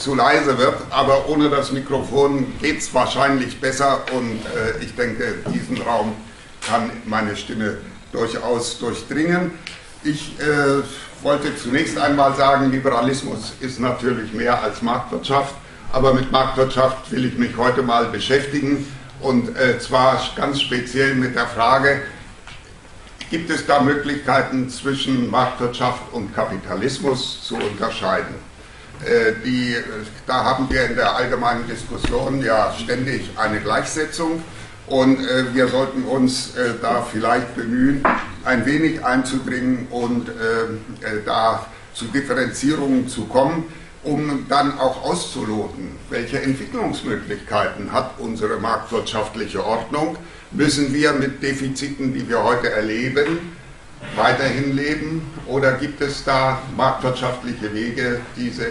zu leise wird, aber ohne das Mikrofon geht es wahrscheinlich besser und äh, ich denke, diesen Raum kann meine Stimme durchaus durchdringen. Ich äh, wollte zunächst einmal sagen, Liberalismus ist natürlich mehr als Marktwirtschaft, aber mit Marktwirtschaft will ich mich heute mal beschäftigen und äh, zwar ganz speziell mit der Frage, gibt es da Möglichkeiten zwischen Marktwirtschaft und Kapitalismus zu unterscheiden? Äh, die, da haben wir in der allgemeinen Diskussion ja ständig eine Gleichsetzung und äh, wir sollten uns äh, da vielleicht bemühen, ein wenig einzubringen und da zu Differenzierungen zu kommen, um dann auch auszuloten, welche Entwicklungsmöglichkeiten hat unsere marktwirtschaftliche Ordnung. Müssen wir mit Defiziten, die wir heute erleben, weiterhin leben oder gibt es da marktwirtschaftliche Wege, diese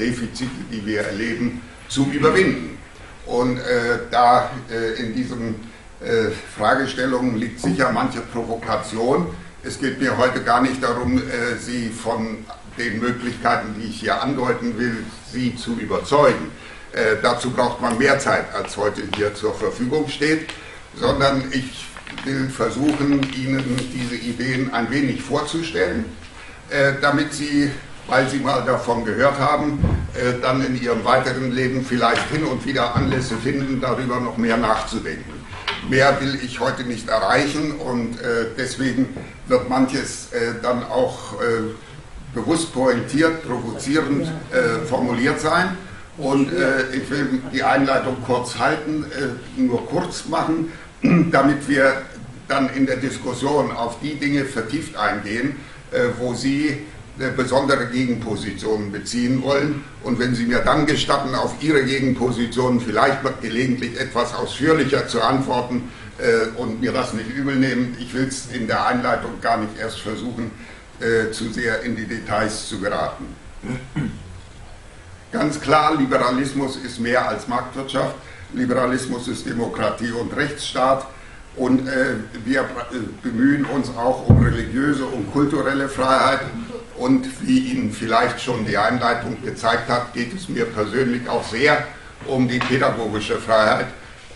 Defizite, die wir erleben, zu überwinden. Und äh, da äh, in diesen äh, Fragestellungen liegt sicher manche Provokation. Es geht mir heute gar nicht darum, äh, Sie von den Möglichkeiten, die ich hier andeuten will, Sie zu überzeugen. Äh, dazu braucht man mehr Zeit, als heute hier zur Verfügung steht, sondern ich will versuchen, Ihnen diese Ideen ein wenig vorzustellen, äh, damit Sie weil Sie mal davon gehört haben, äh, dann in Ihrem weiteren Leben vielleicht hin und wieder Anlässe finden, darüber noch mehr nachzudenken. Mehr will ich heute nicht erreichen und äh, deswegen wird manches äh, dann auch bewusst pointiert, provozierend formuliert sein. Und ich will die Einleitung kurz halten, nur kurz machen, damit wir dann in der Diskussion auf die Dinge vertieft eingehen, wo Sie besondere Gegenpositionen beziehen wollen. Und wenn Sie mir dann gestatten, auf Ihre Gegenpositionen vielleicht gelegentlich etwas ausführlicher zu antworten äh, und mir das nicht übel nehmen, ich will es in der Einleitung gar nicht erst versuchen, äh, zu sehr in die Details zu geraten. Ganz klar, Liberalismus ist mehr als Marktwirtschaft. Liberalismus ist Demokratie und Rechtsstaat. Und äh, wir äh, bemühen uns auch um religiöse und kulturelle Freiheit. Und wie Ihnen vielleicht schon die Einleitung gezeigt hat, geht es mir persönlich auch sehr um die pädagogische Freiheit,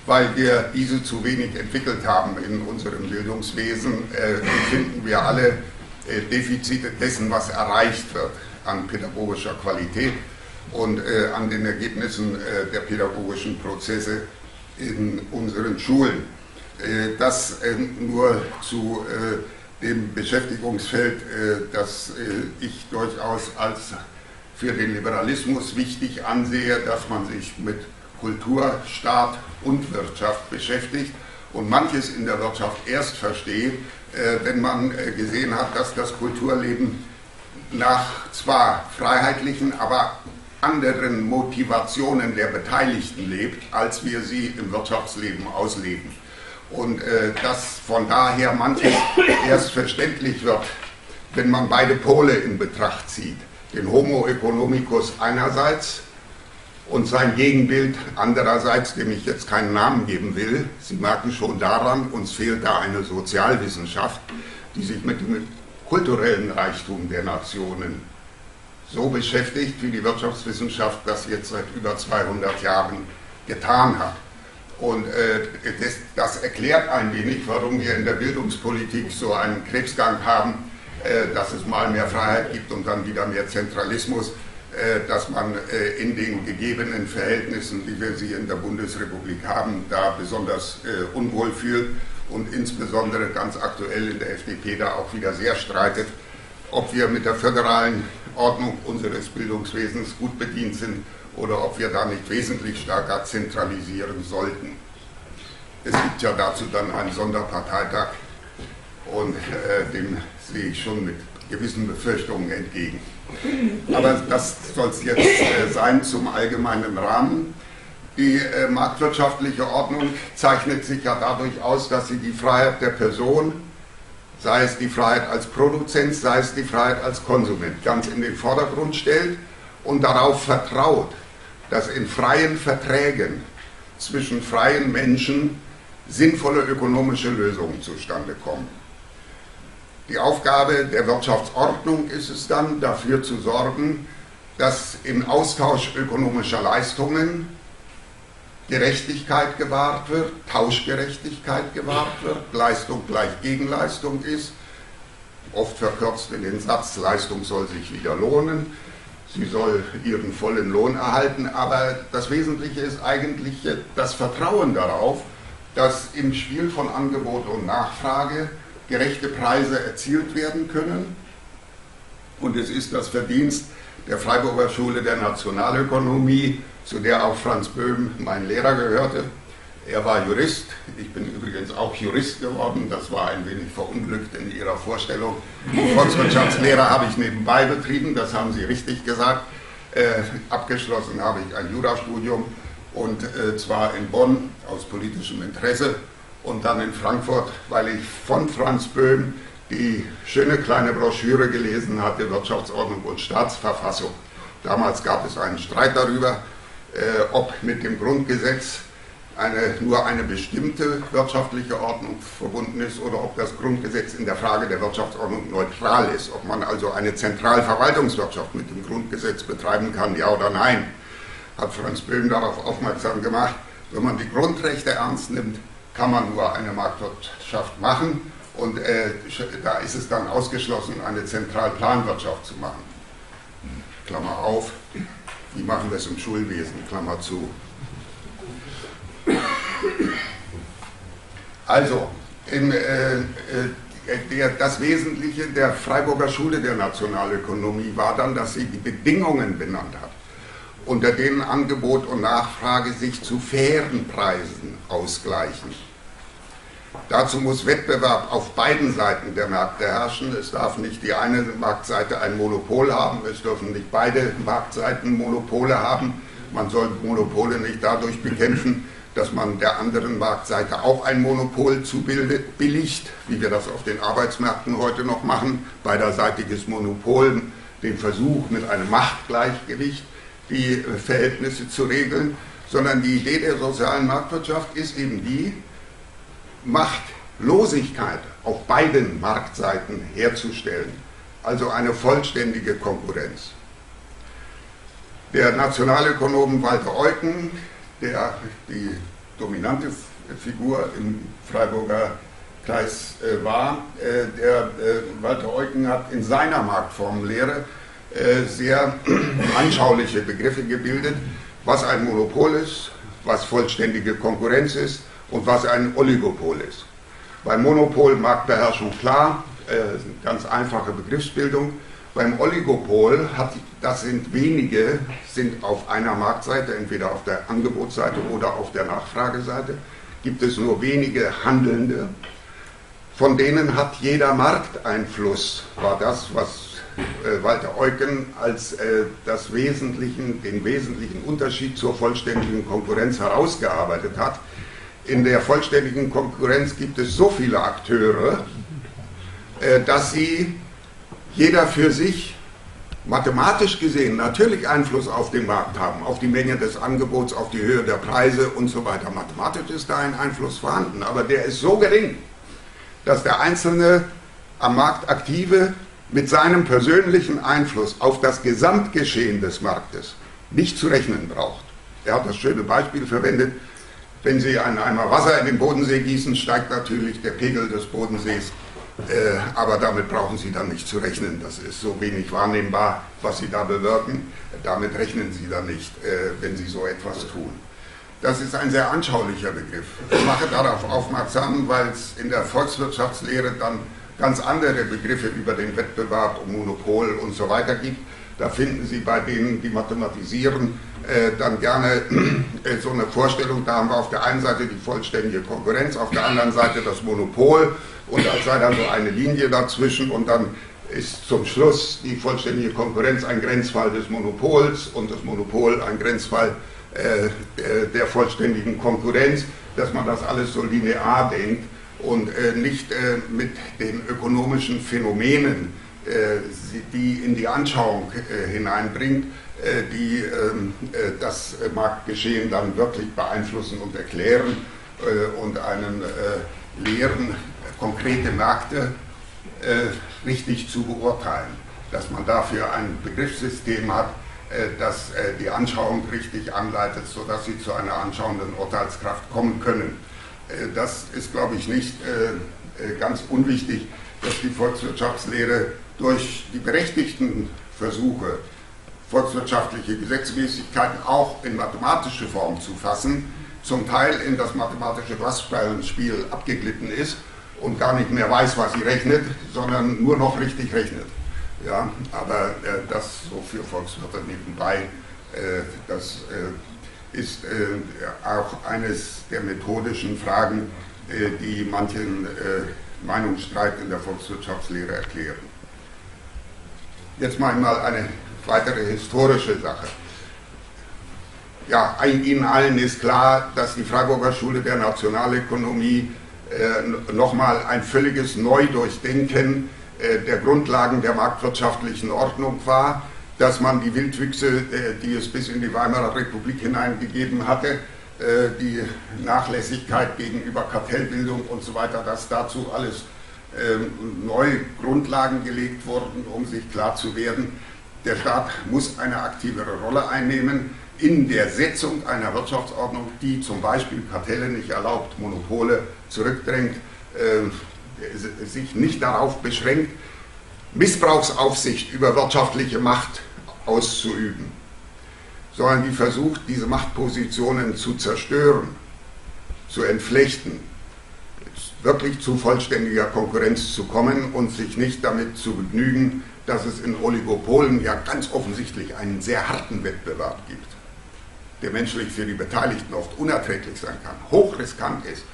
weil wir diese zu wenig entwickelt haben in unserem Bildungswesen. Äh, finden wir alle äh, Defizite dessen, was erreicht wird an pädagogischer Qualität und äh, an den Ergebnissen äh, der pädagogischen Prozesse in unseren Schulen. Äh, das äh, nur zu dem Beschäftigungsfeld, äh, das äh, ich durchaus als für den Liberalismus wichtig ansehe, dass man sich mit Kultur, Staat und Wirtschaft beschäftigt und manches in der Wirtschaft erst versteht, äh, wenn man gesehen hat, dass das Kulturleben nach zwar freiheitlichen, aber anderen Motivationen der Beteiligten lebt, als wir sie im Wirtschaftsleben ausleben und äh, dass von daher manches erst verständlich wird, wenn man beide Pole in Betracht zieht. Den Homo economicus einerseits und sein Gegenbild andererseits, dem ich jetzt keinen Namen geben will. Sie merken schon daran, uns fehlt da eine Sozialwissenschaft, die sich mit dem kulturellen Reichtum der Nationen so beschäftigt, wie die Wirtschaftswissenschaft das jetzt seit über 200 Jahren getan hat. Und äh, das, das, erklärt ein wenig, warum wir in der Bildungspolitik so einen Krebsgang haben, äh, dass es mal mehr Freiheit gibt und dann wieder mehr Zentralismus, äh, dass man äh, in den gegebenen Verhältnissen, wie wir sie in der Bundesrepublik haben, da besonders äh, unwohl fühlt und insbesondere ganz aktuell in der FDP da auch wieder sehr streitet, ob wir mit der föderalen Ordnung unseres Bildungswesens gut bedient sind oder ob wir da nicht wesentlich stärker zentralisieren sollten. Es gibt ja dazu dann einen Sonderparteitag und äh, dem sehe ich schon mit gewissen Befürchtungen entgegen. Aber das soll es jetzt äh, sein zum allgemeinen Rahmen. Die äh, marktwirtschaftliche Ordnung zeichnet sich ja dadurch aus, dass sie die Freiheit der Person, sei es die Freiheit als Produzent, sei es die Freiheit als Konsument, ganz in den Vordergrund stellt und darauf vertraut, dass in freien Verträgen zwischen freien Menschen sinnvolle ökonomische Lösungen zustande kommen. Die Aufgabe der Wirtschaftsordnung ist es dann, dafür zu sorgen, dass im Austausch ökonomischer Leistungen Gerechtigkeit gewahrt wird, Tauschgerechtigkeit gewahrt wird, Leistung gleich Gegenleistung ist, oft verkürzt in den Satz, Leistung soll sich wieder lohnen, sie soll ihren vollen Lohn erhalten, aber das Wesentliche ist eigentlich das Vertrauen darauf, dass im Spiel von Angebot und Nachfrage gerechte Preise erzielt werden können. Und es ist das Verdienst der Freiburger Schule der Nationalökonomie, zu der auch Franz Böhm, mein Lehrer, gehörte. Er war Jurist, ich bin übrigens auch Jurist geworden, das war ein wenig verunglückt in Ihrer Vorstellung. Volkswirtschaftslehre habe ich nebenbei betrieben, das haben Sie richtig gesagt. Äh, abgeschlossen habe ich ein Jurastudium und äh, zwar in Bonn aus politischem Interesse und dann in Frankfurt, weil ich von Franz Böhm die schöne kleine Broschüre gelesen hatte, Wirtschaftsordnung und Staatsverfassung. Damals gab es einen Streit darüber, äh, ob mit dem Grundgesetz eine, nur eine bestimmte wirtschaftliche Ordnung verbunden ist oder ob das Grundgesetz in der Frage der Wirtschaftsordnung neutral ist, ob man also eine Zentralverwaltungswirtschaft mit dem Grundgesetz betreiben kann, ja oder nein. Hat Franz Böhm darauf aufmerksam gemacht, wenn man die Grundrechte ernst nimmt, kann man nur eine Marktwirtschaft machen und äh, da ist es dann ausgeschlossen, eine Zentralplanwirtschaft zu machen. Klammer auf, wie machen wir es im Schulwesen, Klammer zu. Also, in, äh, äh, der, das Wesentliche der Freiburger Schule der Nationalökonomie war dann, dass sie die Bedingungen benannt hat, unter denen Angebot und Nachfrage sich zu fairen Preisen ausgleichen. Dazu muss Wettbewerb auf beiden Seiten der Märkte herrschen. Es darf nicht die eine Marktseite ein Monopol haben, es dürfen nicht beide Marktseiten Monopole haben. Man soll Monopole nicht dadurch bekämpfen, dass man der anderen Marktseite auch ein Monopol zubildet, billigt, wie wir das auf den Arbeitsmärkten heute noch machen, beiderseitiges Monopol, den Versuch mit einem Machtgleichgewicht die Verhältnisse zu regeln, sondern die Idee der sozialen Marktwirtschaft ist eben die, Machtlosigkeit auf beiden Marktseiten herzustellen, also eine vollständige Konkurrenz. Der Nationalökonom Walter Eucken, der die dominante Figur im Freiburger Kreis äh, war, äh, der äh, Walter Eucken hat in seiner Marktformenlehre sehr anschauliche Begriffe gebildet, was ein Monopol ist, was vollständige Konkurrenz ist und was ein Oligopol ist. Beim Monopol Marktbeherrschung klar, ganz einfache Begriffsbildung. Beim Oligopol, hat, das sind wenige, sind auf einer Marktseite, entweder auf der Angebotsseite oder auf der Nachfrageseite, gibt es nur wenige Handelnde. Von denen hat jeder Markteinfluss, war das, was äh, Walter Eucken als äh, das Wesentlichen, den wesentlichen Unterschied zur vollständigen Konkurrenz herausgearbeitet hat in der vollständigen Konkurrenz gibt es so viele Akteure, äh, dass sie jeder für sich mathematisch gesehen natürlich Einfluss auf den Markt haben, auf die Menge des Angebots, auf die Höhe der Preise und so weiter. Mathematisch ist da ein Einfluss vorhanden, aber der ist so gering, dass der einzelne am Markt aktive mit seinem persönlichen Einfluss auf das Gesamtgeschehen des Marktes nicht zu rechnen braucht. Er hat das schöne Beispiel verwendet, wenn Sie einen Eimer Wasser in den Bodensee gießen, steigt natürlich der Pegel des Bodensees. Äh, aber damit brauchen Sie dann nicht zu rechnen. Das ist so wenig wahrnehmbar, was Sie da bewirken. Damit rechnen Sie dann nicht, äh, wenn Sie so etwas tun. Das ist ein sehr anschaulicher Begriff. Ich mache darauf aufmerksam, weil es in der Volkswirtschaftslehre dann ganz andere Begriffe über den Wettbewerb Monopol und so weiter gibt. Da finden Sie bei denen, die mathematisieren, äh, dann gerne äh, so eine Vorstellung, da haben wir auf der einen Seite die vollständige Konkurrenz, auf der anderen Seite das Monopol. Und da sei dann so eine Linie dazwischen. Und dann ist zum Schluss die vollständige Konkurrenz ein Grenzfall des Monopols und das Monopol ein Grenzfall äh, äh der vollständigen Konkurrenz, dass man das alles so linear denkt und äh, nicht äh, mit den ökonomischen Phänomenen, die in die Anschauung hineinbringt, äh, die ähm, äh, das Marktgeschehen dann wirklich beeinflussen und erklären äh, und einen lehren, konkrete Märkte richtig zu beurteilen. Dass man dafür ein Begriffssystem hat, dass die Anschauung richtig anleitet, sodass sie zu einer anschauenden Urteilskraft kommen können. Das ist, glaube ich, nicht ganz unwichtig, dass die Volkswirtschaftslehre durch die berechtigten Versuche, volkswirtschaftliche Gesetzmäßigkeiten auch in mathematische Form zu fassen, zum Teil in das mathematische Glassperlenspiel abgeglitten ist und gar nicht mehr weiß, was sie rechnet, sondern nur noch richtig rechnet. Ja, aber äh, das so für Volkswirte nebenbei, äh, das äh, ist äh, auch eines der methodischen Fragen, äh, die manchen äh, Meinungsstreit in der Volkswirtschaftslehre erklären. Jetzt mal eine weitere historische Sache. Ja, Ihnen allen ist klar, dass die Freiburger Schule der Nationalökonomie äh, nochmal ein völliges Neudurchdenken äh, der Grundlagen der marktwirtschaftlichen Ordnung war, dass man die Wildwüchse, äh, die es bis in die Weimarer Republik hineingegeben hatte, äh, die Nachlässigkeit gegenüber Kartellbildung und so weiter, dass dazu alles neue Grundlagen gelegt wurden, um sich klar zu werden, der Staat muss eine aktivere Rolle einnehmen in der Setzung einer Wirtschaftsordnung, die zum Beispiel Kartelle nicht erlaubt, Monopole zurückdrängt, äh, sich nicht darauf beschränkt, Missbrauchsaufsicht über wirtschaftliche Macht auszuüben, sondern die versucht, diese Machtpositionen zu zerstören, zu entflechten, wirklich zu vollständiger Konkurrenz zu kommen und sich nicht damit zu begnügen, dass es in Oligopolen ja ganz offensichtlich einen sehr harten Wettbewerb gibt, der menschlich für die Beteiligten oft unerträglich sein kann, hochriskant ist,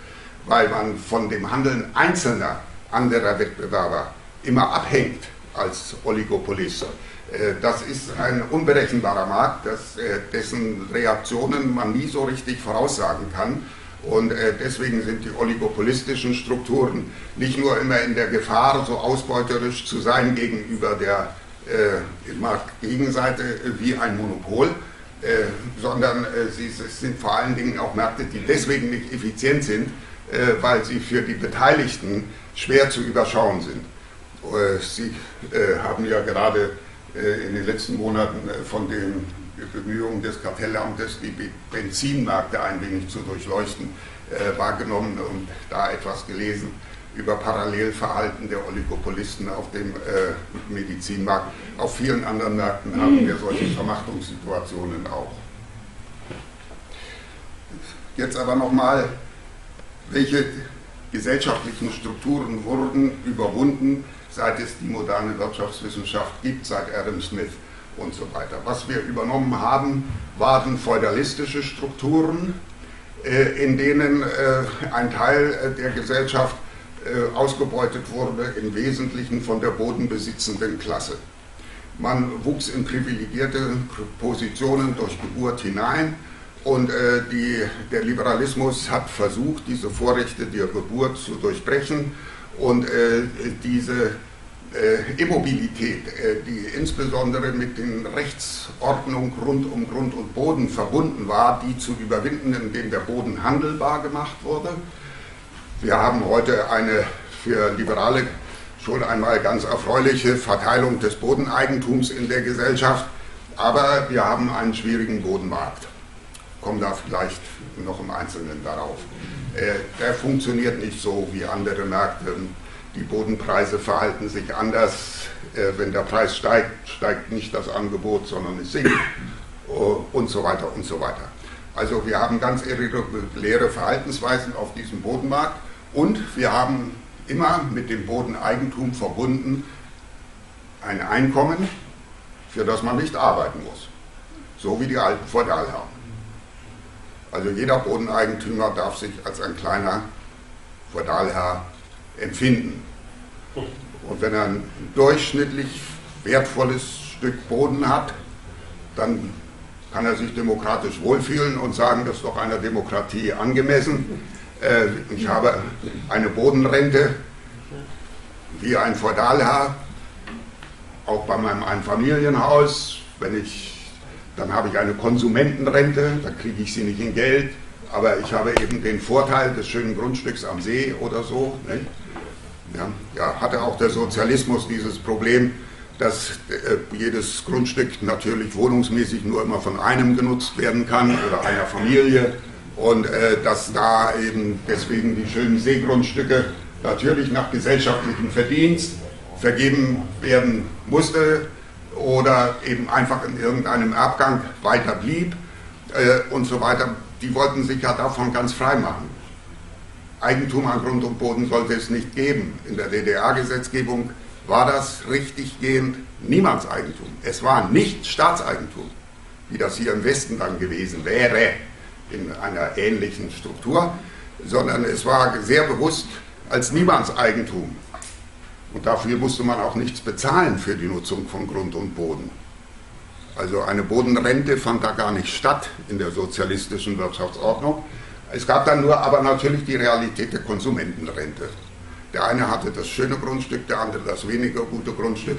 weil man von dem Handeln einzelner anderer Wettbewerber immer abhängt als Oligopolist. Äh, das ist ein unberechenbarer Markt, äh, dessen Reaktionen man nie so richtig voraussagen kann. Und äh, deswegen sind die oligopolistischen Strukturen nicht nur immer in der Gefahr, so ausbeuterisch zu sein gegenüber der Marktgegenseite wie ein Monopol, sondern sie sind vor allen Dingen auch Märkte, die deswegen nicht effizient sind, weil sie für die Beteiligten schwer zu überschauen sind. Sie haben ja gerade äh, in den letzten Monaten äh, von den Bemühungen des Kartellamtes, die Benzinmärkte ein wenig zu durchleuchten, äh, wahrgenommen und da etwas gelesen über Parallelverhalten der Oligopolisten auf dem Medizinmarkt. Auf vielen anderen Märkten haben wir solche Vermachtungssituationen auch. Jetzt aber nochmal, welche gesellschaftlichen Strukturen wurden überwunden, seit es die moderne Wirtschaftswissenschaft gibt, seit Adam Smith und so weiter. Was wir übernommen haben, waren feudalistische Strukturen, äh, in denen äh, ein Teil äh, der Gesellschaft ausgebeutet wurde, im Wesentlichen von der bodenbesitzenden Klasse. Man wuchs in privilegierte Positionen durch Geburt hinein und die, der Liberalismus hat versucht, diese Vorrechte der Geburt zu durchbrechen und diese äh, Immobilität, äh, die insbesondere mit den Rechtsordnungen rund um Grund und Boden verbunden war, die zu überwinden, indem der Boden handelbar gemacht wurde. Wir haben heute eine für Liberale schon einmal ganz erfreuliche Verteilung des Bodeneigentums in der Gesellschaft, aber wir haben einen schwierigen Bodenmarkt. Kommen da vielleicht noch im Einzelnen darauf. Äh, der funktioniert nicht so wie andere Märkte. Die Bodenpreise verhalten sich anders. Äh, wenn der Preis steigt, steigt nicht das Angebot, sondern es sinkt oh, und so weiter und so weiter. Also wir haben ganz irreguläre Verhaltensweisen auf diesem Bodenmarkt und wir haben immer mit dem Bodeneigentum verbunden ein Einkommen, für das man nicht arbeiten muss. So wie die alten Feudalherren. Also jeder Bodeneigentümer darf sich als ein kleiner Feudalherr empfinden. Und wenn er ein durchschnittlich wertvolles Stück Boden hat, dann kann er sich demokratisch wohlfühlen und sagen, das ist doch einer Demokratie angemessen. Äh, ich habe eine Bodenrente wie ein Feudalherr, auch bei meinem Einfamilienhaus. Wenn ich dann habe ich eine Konsumentenrente, da kriege ich sie nicht in Geld, aber ich habe eben den Vorteil des schönen Grundstücks am See oder so. Ja, ja, hatte auch der Sozialismus dieses Problem, dass äh, jedes Grundstück natürlich wohnungsmäßig nur immer von einem genutzt werden kann oder einer Familie und äh, dass da eben deswegen die schönen Seegrundstücke natürlich nach gesellschaftlichem Verdienst vergeben werden musste oder eben einfach in irgendeinem Erbgang weiter blieb äh, und so weiter. Die wollten sich ja davon ganz frei machen. Eigentum an Grund und Boden sollte es nicht geben. In der DDR-Gesetzgebung war das richtiggehend niemands Eigentum. Es war nicht Staatseigentum, wie das hier im Westen dann gewesen wäre, in einer ähnlichen Struktur, sondern es war sehr bewusst als niemands Eigentum. Und dafür musste man auch nichts bezahlen für die Nutzung von Grund und Boden. Also eine Bodenrente fand da gar nicht statt in der sozialistischen Wirtschaftsordnung. Es gab dann nur aber natürlich die Realität der Konsumentenrente. Der eine hatte das schöne Grundstück, der andere das weniger gute Grundstück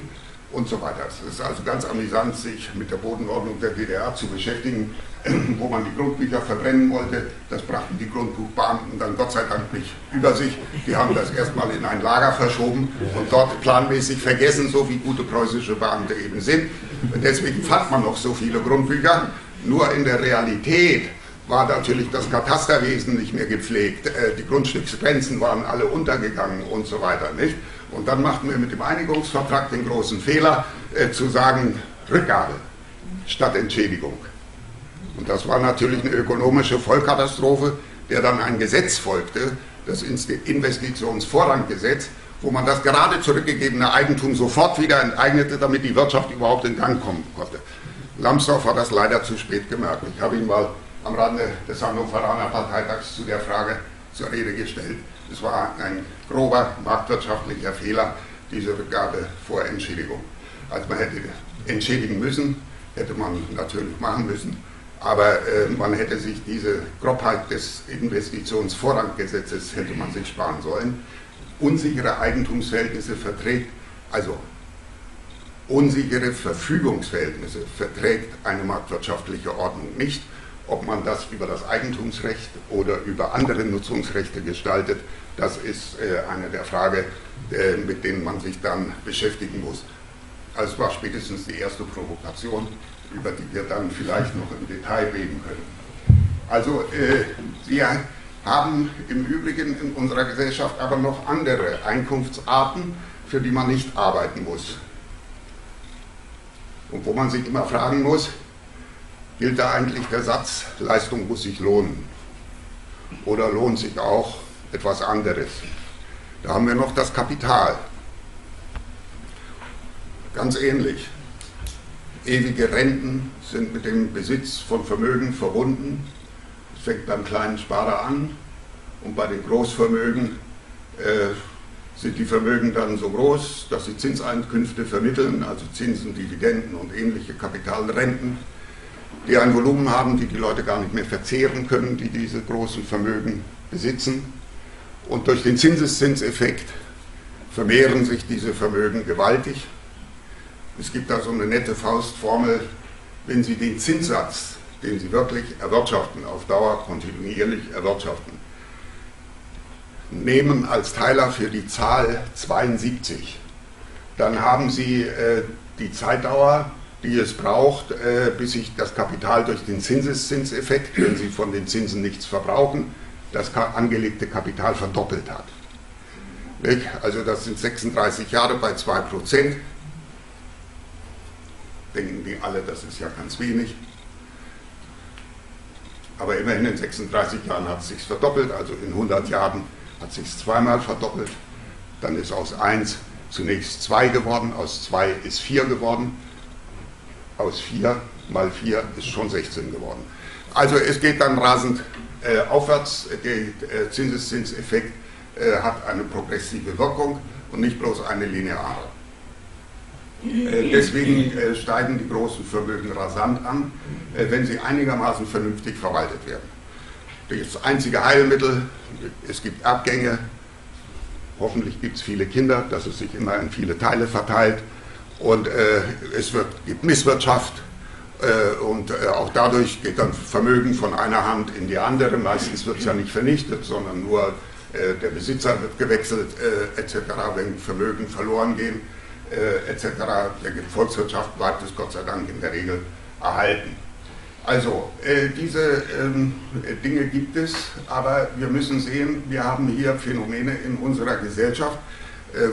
und so weiter. Es ist also ganz amüsant, sich mit der Bodenordnung der DDR zu beschäftigen, wo man die Grundbücher verbrennen wollte. Das brachten die Grundbuchbeamten dann Gott sei Dank nicht über sich. Die haben das erstmal in ein Lager verschoben und dort planmäßig vergessen, so wie gute preußische Beamte eben sind. Und deswegen fand man noch so viele Grundbücher. Nur in der Realität war natürlich das Katasterwesen nicht mehr gepflegt, äh, die Grundstücksgrenzen waren alle untergegangen und so weiter. Nicht? Und dann machten wir mit dem Einigungsvertrag den großen Fehler, äh, zu sagen, Rückgabe statt Entschädigung. Und das war natürlich eine ökonomische Vollkatastrophe, der dann ein Gesetz folgte, das Investitionsvorranggesetz, wo man das gerade zurückgegebene Eigentum sofort wieder enteignete, damit die Wirtschaft überhaupt in Gang kommen konnte. Lambsdorff hat das leider zu spät gemerkt. Ich habe ihn mal am Rande des Hannoveraner Parteitags zu der Frage zur Rede gestellt. Es war ein grober marktwirtschaftlicher Fehler, diese Rückgabe vor Entschädigung. Also man hätte entschädigen müssen, hätte man natürlich machen müssen, aber äh, man hätte sich diese Grobheit des Investitionsvorranggesetzes hätte man sich sparen sollen. Unsichere Eigentumsverhältnisse verträgt, also unsichere Verfügungsverhältnisse verträgt eine marktwirtschaftliche Ordnung nicht ob man das über das Eigentumsrecht oder über andere Nutzungsrechte gestaltet, das ist äh, eine der Fragen, äh, mit denen man sich dann beschäftigen muss. Also es war spätestens die erste Provokation, über die wir dann vielleicht noch im Detail reden können. Also äh, wir haben im Übrigen in unserer Gesellschaft aber noch andere Einkunftsarten, für die man nicht arbeiten muss. Und wo man sich immer fragen muss, gilt da eigentlich der Satz, Leistung muss sich lohnen. Oder lohnt sich auch etwas anderes. Da haben wir noch das Kapital. Ganz ähnlich. Ewige Renten sind mit dem Besitz von Vermögen verbunden. Es fängt beim kleinen Sparer an und bei den Großvermögen äh, sind die Vermögen dann so groß, dass sie Zinseinkünfte vermitteln, also Zinsen, Dividenden und ähnliche Kapitalrenten die ein Volumen haben, die die Leute gar nicht mehr verzehren können, die diese großen Vermögen besitzen. Und durch den Zinseszinseffekt vermehren sich diese Vermögen gewaltig. Es gibt da so eine nette Faustformel, wenn Sie den Zinssatz, den Sie wirklich erwirtschaften, auf Dauer kontinuierlich erwirtschaften, nehmen als Teiler für die Zahl 72, dann haben Sie äh, die Zeitdauer die es braucht, äh, bis sich das Kapital durch den Zinseszinseffekt, wenn Sie von den Zinsen nichts verbrauchen, das angelegte Kapital verdoppelt hat. Also das sind 36 Jahre bei 2%. Denken die alle, das ist ja ganz wenig. Aber immerhin in 36 Jahren hat es sich verdoppelt, also in 100 Jahren hat es sich zweimal verdoppelt. Dann ist aus 1 zunächst 2 geworden, aus 2 ist 4 geworden aus 4 mal 4 ist schon 16 geworden. Also es geht dann rasend äh, aufwärts, der äh, Zinseszinseffekt äh, hat eine progressive Wirkung und nicht bloß eine lineare. Äh, deswegen äh, steigen die großen Vermögen rasant an, wenn sie einigermaßen vernünftig verwaltet werden. Das einzige Heilmittel, es gibt Erbgänge, hoffentlich gibt es viele Kinder, dass es sich immer in viele Teile verteilt und äh, es wird, gibt Misswirtschaft äh, und äh, auch dadurch geht dann Vermögen von einer Hand in die andere. Meistens wird es ja nicht vernichtet, sondern nur äh, der Besitzer wird gewechselt äh, etc., wenn Vermögen verloren gehen. äh, etc. Der Volkswirtschaft bleibt es Gott sei Dank in der Regel erhalten. Also, diese ähm, Dinge gibt es, aber wir müssen sehen, wir haben hier Phänomene in unserer Gesellschaft,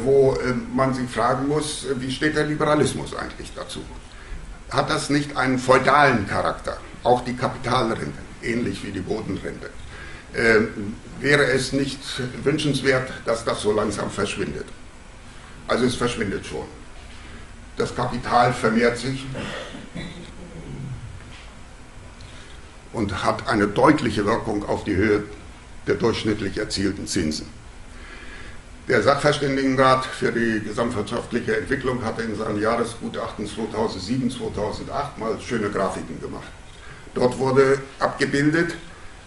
wo äh, man sich fragen muss, wie steht der Liberalismus eigentlich dazu? Hat das nicht einen feudalen Charakter? Auch die Kapitalrente, ähnlich wie die Bodenrente. Ähm, wäre es nicht wünschenswert, dass das so langsam verschwindet? Also es verschwindet schon. Das Kapital vermehrt sich, und hat eine deutliche Wirkung auf die Höhe der durchschnittlich erzielten Zinsen. Der Sachverständigenrat für die gesamtwirtschaftliche Entwicklung hatte in seinem Jahresgutachten 2007, 2008 mal schöne Grafiken gemacht. Dort wurde abgebildet,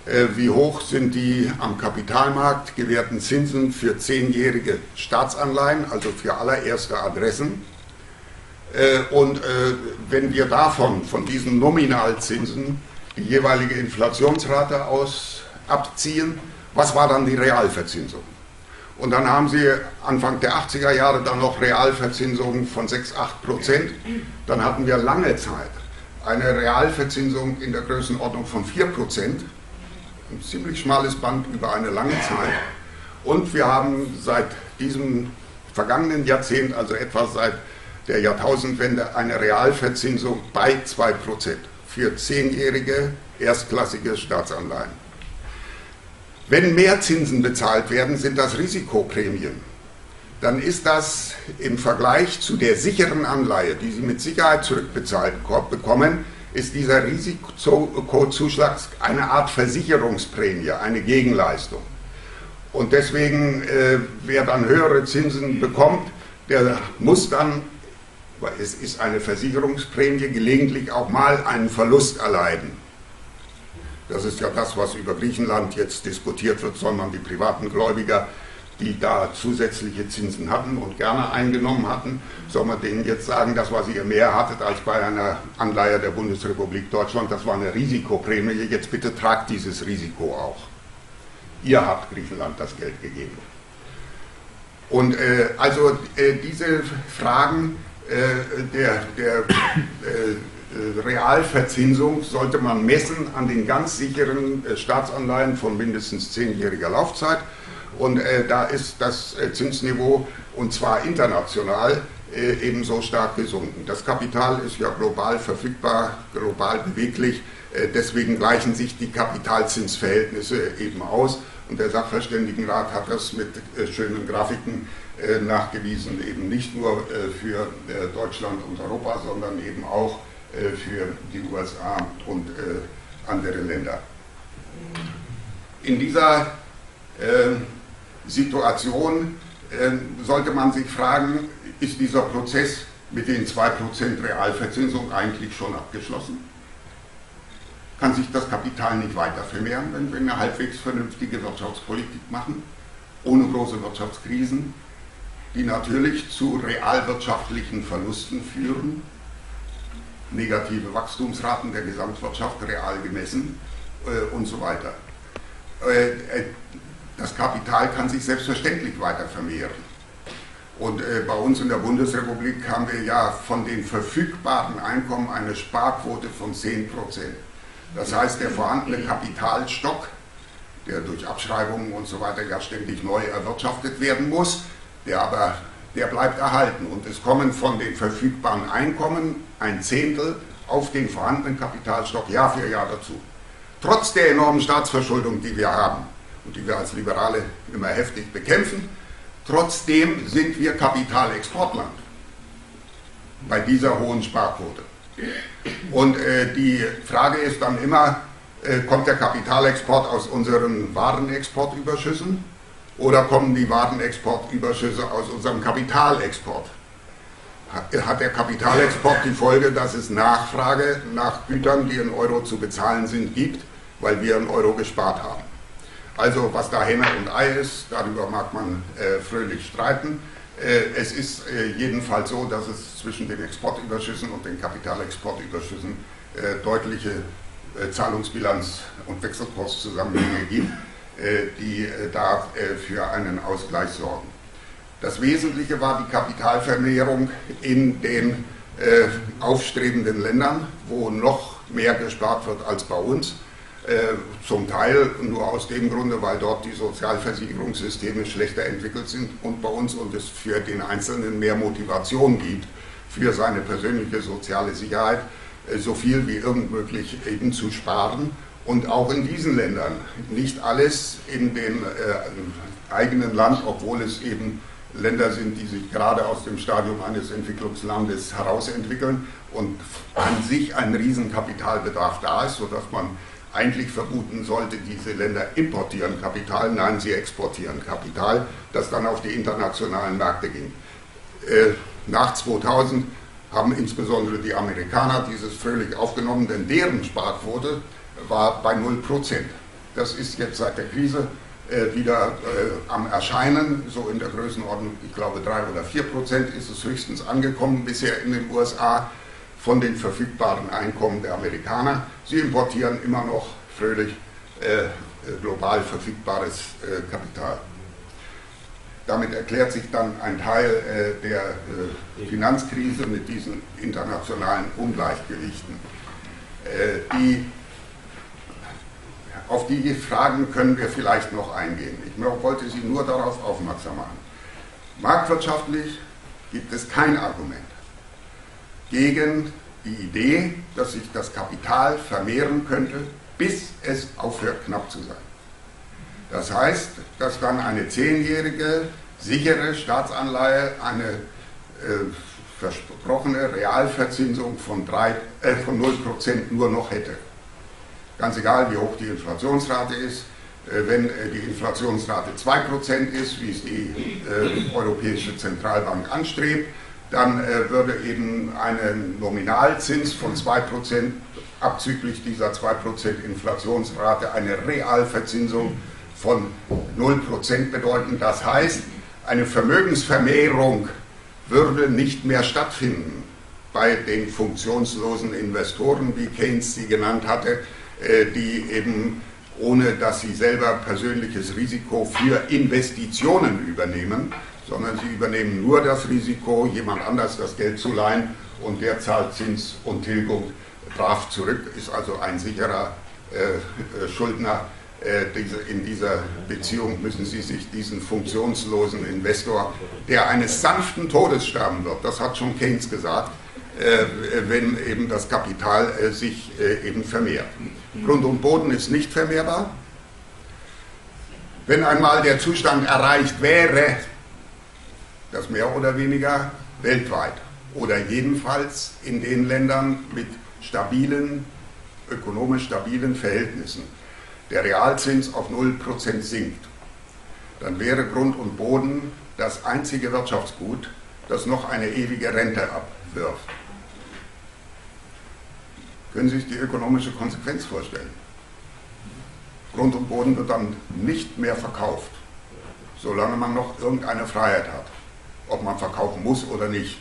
äh, wie hoch sind die am Kapitalmarkt gewährten Zinsen für zehnjährige Staatsanleihen, also für allererste Adressen. Äh, und äh, wenn wir davon, von diesen Nominalzinsen, die jeweilige Inflationsrate aus, abziehen, was war dann die Realverzinsung? Und dann haben sie Anfang der 80er Jahre dann noch Realverzinsungen von 6, 8 Prozent. Dann hatten wir lange Zeit eine Realverzinsung in der Größenordnung von 4 Prozent. Ein ziemlich schmales Band über eine lange Zeit. Und wir haben seit diesem vergangenen Jahrzehnt, also etwa seit der Jahrtausendwende, eine Realverzinsung bei 2 Prozent für zehnjährige erstklassige Staatsanleihen. Wenn mehr Zinsen bezahlt werden, sind das Risikoprämien. Dann ist das im Vergleich zu der sicheren Anleihe, die Sie mit Sicherheit zurückbezahlt bekommen, ist dieser Risikozuschlag eine Art Versicherungsprämie, eine Gegenleistung. Und deswegen, äh, wer dann höhere Zinsen bekommt, der muss dann weil es ist eine Versicherungsprämie, gelegentlich auch mal einen Verlust erleiden. Das ist ja das, was über Griechenland jetzt diskutiert wird, soll man die privaten Gläubiger, die da zusätzliche Zinsen hatten und gerne eingenommen hatten, soll man denen jetzt sagen, das, was ihr mehr hattet als bei einer Anleihe der Bundesrepublik Deutschland, das war eine Risikoprämie, jetzt bitte tragt dieses Risiko auch. Ihr habt Griechenland das Geld gegeben. Und äh, also äh, diese Fragen äh, der, der äh, Realverzinsung sollte man messen an den ganz sicheren äh, Staatsanleihen von mindestens zehnjähriger Laufzeit. Und äh, da ist das Zinsniveau, und zwar international, äh, ebenso stark gesunken. Das Kapital ist ja global verfügbar, global beweglich. Äh, deswegen gleichen sich die Kapitalzinsverhältnisse eben aus. Und der Sachverständigenrat hat das mit schönen Grafiken äh, nachgewiesen, eben nicht nur äh, für äh, Deutschland und Europa, sondern eben auch für die USA und andere Länder. In dieser Situation sollte man sich fragen, ist dieser Prozess mit den 2% Realverzinsung eigentlich schon abgeschlossen? Kann sich das Kapital nicht weiter vermehren, wenn wir eine halbwegs vernünftige Wirtschaftspolitik machen, ohne große Wirtschaftskrisen? die natürlich zu realwirtschaftlichen Verlusten führen, negative Wachstumsraten der Gesamtwirtschaft real gemessen äh, und so weiter. Äh, äh, das Kapital kann sich selbstverständlich weiter vermehren. Und äh, bei uns in der Bundesrepublik haben wir ja von den verfügbaren Einkommen eine Sparquote von 10 Prozent. Das heißt, der vorhandene Kapitalstock, der durch Abschreibungen und so weiter ja ständig neu erwirtschaftet werden muss, der aber der bleibt erhalten und es kommen von den verfügbaren Einkommen ein Zehntel auf den vorhandenen Kapitalstock Jahr für Jahr dazu. Trotz der enormen Staatsverschuldung, die wir haben und die wir als Liberale immer heftig bekämpfen, trotzdem sind wir Kapitalexportland bei dieser hohen Sparquote. Und äh, die Frage ist dann immer, äh, kommt der Kapitalexport aus unseren Warenexportüberschüssen oder kommen die Warenexportüberschüsse aus unserem Kapitalexport? Hat der Kapitalexport die Folge, dass es Nachfrage nach Gütern, die in Euro zu bezahlen sind, gibt, weil wir in Euro gespart haben? Also was da Henne und Ei ist, darüber mag man äh, fröhlich streiten. Äh, es ist äh, jedenfalls so, dass es zwischen den Exportüberschüssen und den Kapitalexportüberschüssen äh, deutliche äh, Zahlungsbilanz- und Wechselkurszusammenhänge gibt. Äh, die da für einen Ausgleich sorgen. Das Wesentliche war die Kapitalvermehrung in den äh, aufstrebenden Ländern, wo noch mehr gespart wird als bei uns. Äh, zum Teil nur aus dem Grunde, weil dort die Sozialversicherungssysteme schlechter entwickelt sind und bei uns und es für den Einzelnen mehr Motivation gibt, für seine persönliche soziale Sicherheit äh, so viel wie irgend möglich eben zu sparen und auch in diesen Ländern nicht alles in dem äh, eigenen Land, obwohl es eben Länder sind, die sich gerade aus dem Stadium eines Entwicklungslandes herausentwickeln und an sich ein Riesenkapitalbedarf da ist, sodass man eigentlich vermuten sollte, diese Länder importieren Kapital, nein, sie exportieren Kapital, das dann auf die internationalen Märkte ging. Äh, nach 2000 haben insbesondere die Amerikaner dieses fröhlich aufgenommen, denn deren Sparquote war bei 0%. Das ist jetzt seit der Krise äh, wieder äh, am Erscheinen, so in der Größenordnung, ich glaube 3 oder 4% ist es höchstens angekommen bisher in den USA von den verfügbaren Einkommen der Amerikaner. Sie importieren immer noch fröhlich äh, global verfügbares äh, Kapital. Damit erklärt sich dann ein Teil äh, der äh, Finanzkrise mit diesen internationalen Ungleichgewichten. Äh, die, auf die Fragen können wir vielleicht noch eingehen. Ich wollte Sie nur darauf aufmerksam machen. Marktwirtschaftlich gibt es kein Argument gegen die Idee, dass sich das Kapital vermehren könnte, bis es aufhört knapp zu sein. Das heißt, dass dann eine zehnjährige sichere Staatsanleihe eine äh, versprochene Realverzinsung von, drei, äh, von 0% nur noch hätte. Ganz egal, wie hoch die Inflationsrate ist, äh, wenn äh, die Inflationsrate 2% ist, wie es die äh, Europäische Zentralbank anstrebt, dann würde eben ein Nominalzins von 2% abzüglich dieser 2% Inflationsrate eine Realverzinsung von 0% bedeuten. Das heißt, eine Vermögensvermehrung würde nicht mehr stattfinden bei den funktionslosen Investoren, wie Keynes sie genannt hatte, die eben ohne dass sie selber persönliches Risiko für Investitionen übernehmen, sondern sie übernehmen nur das Risiko, jemand anders das Geld zu leihen und der zahlt Zins und Tilgung brav zurück, ist also ein sicherer äh, äh Schuldner. Äh, in dieser Beziehung müssen Sie sich diesen funktionslosen Investor, der eines sanften Todes sterben wird, das hat schon Keynes gesagt, äh, wenn eben das Kapital äh, sich äh, eben vermehrt. Grund und Boden ist nicht vermehrbar. Wenn einmal der Zustand erreicht wäre, das mehr oder weniger weltweit oder jedenfalls in den Ländern mit stabilen, ökonomisch stabilen Verhältnissen der Realzins auf 0% sinkt, dann wäre Grund und Boden das einzige Wirtschaftsgut, das noch eine ewige Rente abwirft. Können Sie sich die ökonomische Konsequenz vorstellen? Grund und Boden wird dann nicht mehr verkauft, solange man noch irgendeine Freiheit hat ob man verkaufen muss oder nicht.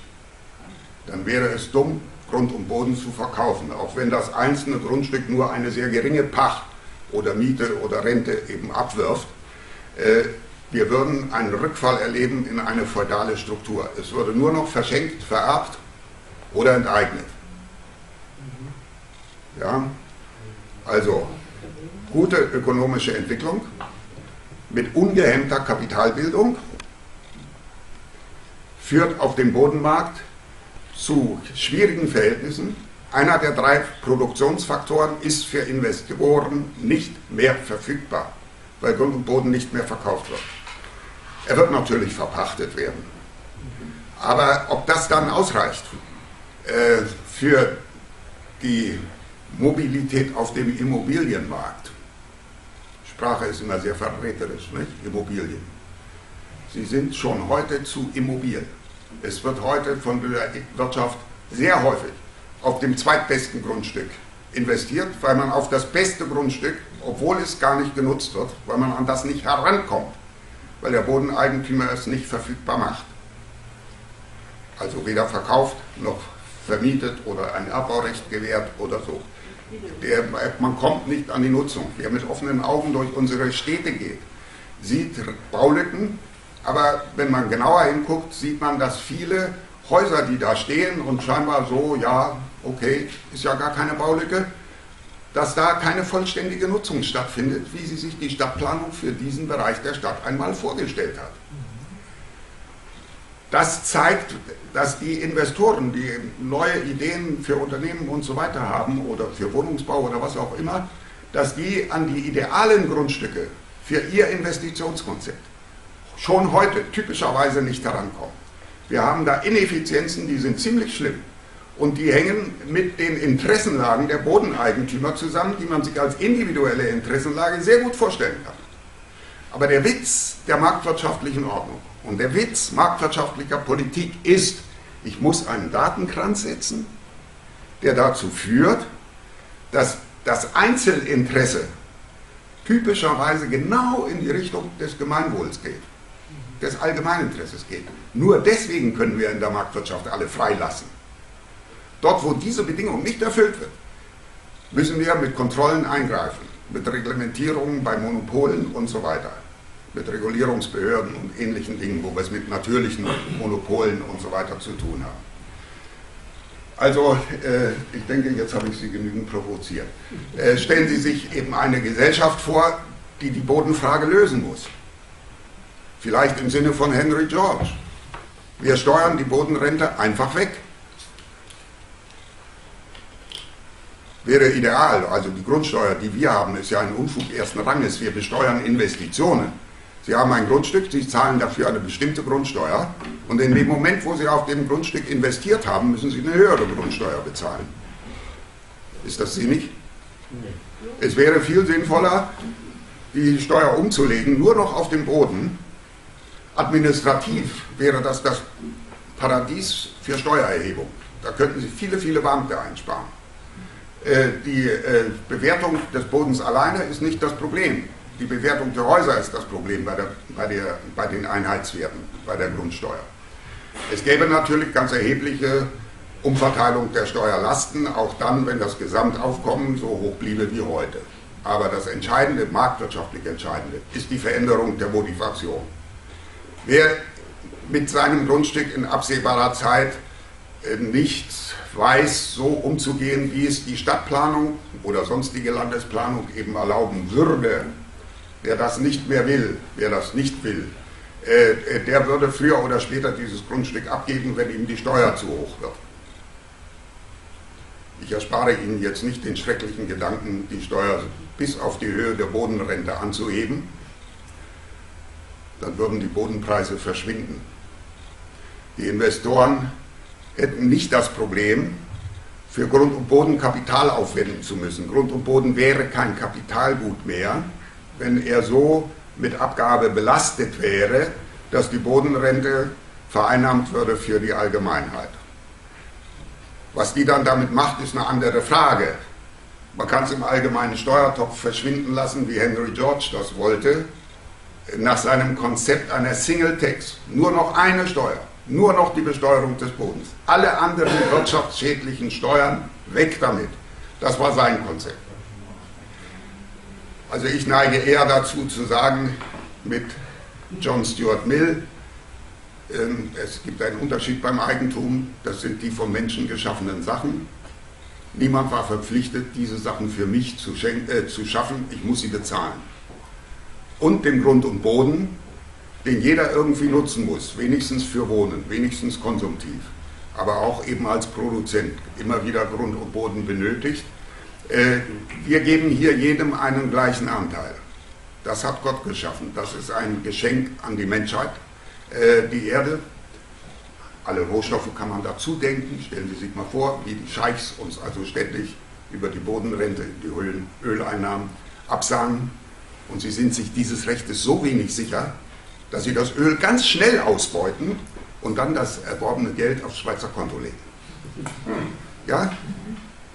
Dann wäre es dumm, Grund und Boden zu verkaufen, auch wenn das einzelne Grundstück nur eine sehr geringe Pacht oder Miete oder Rente eben abwirft. Äh, wir würden einen Rückfall erleben in eine feudale Struktur. Es würde nur noch verschenkt, vererbt oder enteignet. Ja? Also gute ökonomische Entwicklung mit ungehemmter Kapitalbildung führt auf dem Bodenmarkt zu schwierigen Verhältnissen. Einer der drei Produktionsfaktoren ist für Investoren nicht mehr verfügbar, weil Grund und Boden nicht mehr verkauft wird. Er wird natürlich verpachtet werden. Aber ob das dann ausreicht äh, für die Mobilität auf dem Immobilienmarkt, Sprache ist immer sehr verräterisch, nicht? Immobilien. Sie sind schon heute zu immobil. Es wird heute von der Wirtschaft sehr häufig auf dem zweitbesten Grundstück investiert, weil man auf das beste Grundstück, obwohl es gar nicht genutzt wird, weil man an das nicht herankommt, weil der Bodeneigentümer es nicht verfügbar macht. Also weder verkauft noch vermietet oder ein Abbaurecht gewährt oder so. Der, man kommt nicht an die Nutzung. Wer mit offenen Augen durch unsere Städte geht, sieht Baulücken, Aber wenn man genauer hinguckt, sieht man, dass viele Häuser, die da stehen und scheinbar so, ja, okay, ist ja gar keine Baulücke, dass da keine vollständige Nutzung stattfindet, wie sie sich die Stadtplanung für diesen Bereich der Stadt einmal vorgestellt hat. Das zeigt, dass die Investoren, die neue Ideen für Unternehmen und so weiter haben oder für Wohnungsbau oder was auch immer, dass die an die idealen Grundstücke für ihr Investitionskonzept schon heute typischerweise nicht herankommen. Wir haben da Ineffizienzen, die sind ziemlich schlimm. Und die hängen mit den Interessenlagen der Bodeneigentümer zusammen, die man sich als individuelle Interessenlage sehr gut vorstellen kann. Aber der Witz der marktwirtschaftlichen Ordnung und der Witz marktwirtschaftlicher Politik ist, ich muss einen Datenkranz setzen, der dazu führt, dass das Einzelinteresse typischerweise genau in die Richtung des Gemeinwohls geht, des Allgemeininteresses geht. Nur deswegen können wir in der Marktwirtschaft alle freilassen. Dort, wo diese Bedingung nicht erfüllt wird, müssen wir mit Kontrollen eingreifen, mit Reglementierungen bei Monopolen und so weiter, mit Regulierungsbehörden und ähnlichen Dingen, wo wir es mit natürlichen Monopolen und so weiter zu tun haben. Also, äh, ich denke, jetzt habe ich Sie genügend provoziert. Äh, stellen Sie sich eben eine Gesellschaft vor, die die Bodenfrage lösen muss. Vielleicht im Sinne von Henry George. Wir steuern die Bodenrente einfach weg. wäre ideal. Also die Grundsteuer, die wir haben, ist ja ein Unfug ersten Ranges. Wir besteuern Investitionen. Sie haben ein Grundstück, Sie zahlen dafür eine bestimmte Grundsteuer und in dem Moment, wo Sie auf dem Grundstück investiert haben, müssen Sie eine höhere Grundsteuer bezahlen. Ist das sinnig? Es wäre viel sinnvoller, die Steuer umzulegen, nur noch auf dem Boden. Administrativ wäre das das Paradies für Steuererhebung. Da könnten Sie viele, viele Beamte einsparen. Äh, die äh, Bewertung des Bodens alleine ist nicht das Problem. Die Bewertung der Häuser ist das Problem bei, der, bei, der, bei den Einheitswerten, bei der Grundsteuer. Es gäbe natürlich ganz erhebliche Umverteilung der Steuerlasten, auch dann, wenn das Gesamtaufkommen so hoch bliebe wie heute. Aber das Entscheidende, marktwirtschaftlich Entscheidende, ist die Veränderung der Motivation. Wer mit seinem Grundstück in absehbarer Zeit äh, nicht weiß, so umzugehen, wie es die Stadtplanung oder sonstige Landesplanung eben erlauben würde. Wer das nicht mehr will, wer das nicht will, äh, äh, der würde früher oder später dieses Grundstück abgeben, wenn ihm die Steuer zu hoch wird. Ich erspare Ihnen jetzt nicht den schrecklichen Gedanken, die Steuer bis auf die Höhe der Bodenrente anzuheben. Dann würden die Bodenpreise verschwinden. Die Investoren hätten nicht das Problem, für Grund und Boden Kapital aufwenden zu müssen. Grund und Boden wäre kein Kapitalgut mehr, wenn er so mit Abgabe belastet wäre, dass die Bodenrente vereinnahmt würde für die Allgemeinheit. Was die dann damit macht, ist eine andere Frage. Man kann es im allgemeinen Steuertopf verschwinden lassen, wie Henry George das wollte, nach seinem Konzept einer Single Tax. Nur noch eine Steuer nur noch die Besteuerung des Bodens. Alle anderen wirtschaftsschädlichen Steuern weg damit. Das war sein Konzept. Also ich neige eher dazu zu sagen, mit John Stuart Mill, ähm, es gibt einen Unterschied beim Eigentum, das sind die von Menschen geschaffenen Sachen. Niemand war verpflichtet, diese Sachen für mich zu, äh, zu schaffen, ich muss sie bezahlen. Und dem Grund und Boden, den jeder irgendwie nutzen muss, wenigstens für Wohnen, wenigstens konsumtiv, aber auch eben als Produzent immer wieder Grund und Boden benötigt. Äh, wir geben hier jedem einen gleichen Anteil. Das hat Gott geschaffen. Das ist ein Geschenk an die Menschheit. Äh, die Erde, alle Rohstoffe kann man dazu denken. Stellen Sie sich mal vor, wie die Scheichs uns also ständig über die Bodenrente, die Öleinnahmen absagen. Und sie sind sich dieses Rechtes so wenig sicher, dass sie das Öl ganz schnell ausbeuten und dann das erworbene Geld aufs Schweizer Konto legen. Ja?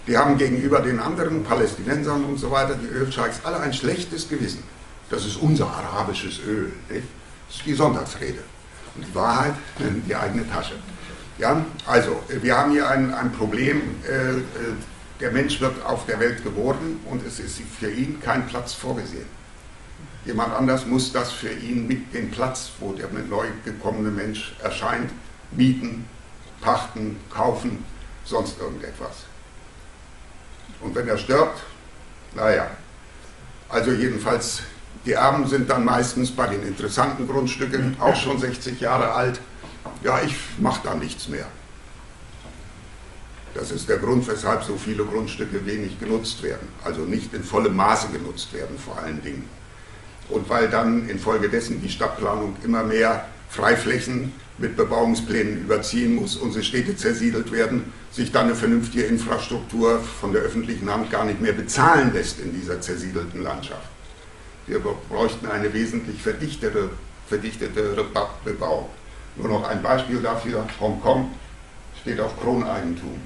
Die haben gegenüber den anderen Palästinensern und so weiter, die Ölscheiks, alle ein schlechtes Gewissen. Das ist unser arabisches Öl. Nicht? Das ist die Sonntagsrede. Und die Wahrheit in die eigene Tasche. Ja? Also, wir haben hier ein, ein Problem. Äh, äh, der Mensch wird auf der Welt geboren und es ist für ihn kein Platz vorgesehen. Jemand anders muss das für ihn mit dem Platz, wo der neu gekommene Mensch erscheint, mieten, pachten, kaufen, sonst irgendetwas. Und wenn er stirbt, naja, also jedenfalls, die Erben sind dann meistens bei den interessanten Grundstücken auch schon 60 Jahre alt. Ja, ich mache da nichts mehr. Das ist der Grund, weshalb so viele Grundstücke wenig genutzt werden, also nicht in vollem Maße genutzt werden vor allen Dingen. Und weil dann infolgedessen die Stadtplanung immer mehr Freiflächen mit Bebauungsplänen überziehen muss, unsere Städte zersiedelt werden, sich dann eine vernünftige Infrastruktur von der öffentlichen Hand gar nicht mehr bezahlen lässt in dieser zersiedelten Landschaft. Wir bräuchten eine wesentlich verdichtete, verdichtete Bebauung. Nur noch ein Beispiel dafür, Hongkong steht auf Kroneigentum.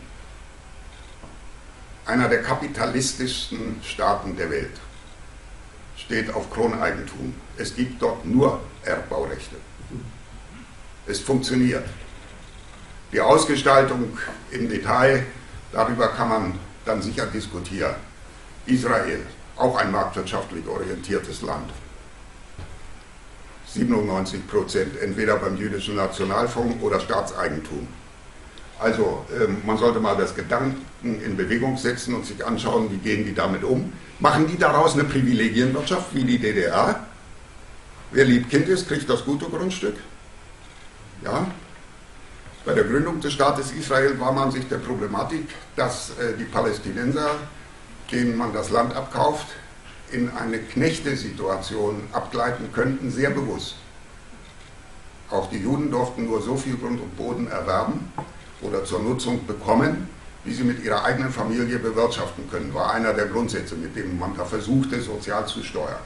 Einer der kapitalistischsten Staaten der Welt steht auf Kroneigentum. Es gibt dort nur Erbbaurechte. Es funktioniert. Die Ausgestaltung im Detail, darüber kann man dann sicher diskutieren. Israel, auch ein marktwirtschaftlich orientiertes Land. 97 Prozent, entweder beim jüdischen Nationalfonds oder Staatseigentum. Also ähm, man sollte mal das Gedanken in Bewegung setzen und sich anschauen, wie gehen die damit um. Machen die daraus eine Privilegienwirtschaft wie die DDR? Wer lieb Kind ist, kriegt das gute Grundstück. Ja? Bei der Gründung des Staates Israel war man sich der Problematik, dass äh, die Palästinenser, denen man das Land abkauft, in eine Knechtesituation abgleiten könnten, sehr bewusst. Auch die Juden durften nur so viel Grund und Boden erwerben oder zur Nutzung bekommen, wie sie mit ihrer eigenen Familie bewirtschaften können, war einer der Grundsätze, mit dem man da versuchte, sozial zu steuern.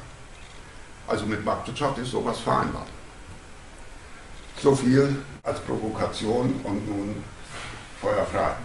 Also mit Marktwirtschaft ist sowas vereinbart. So viel als Provokation und nun feuerfrei.